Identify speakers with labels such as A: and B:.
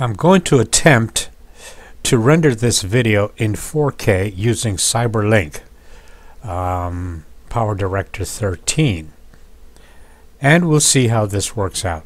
A: I'm going to attempt to render this video in 4K using CyberLink um, PowerDirector 13 and we'll see how this works out.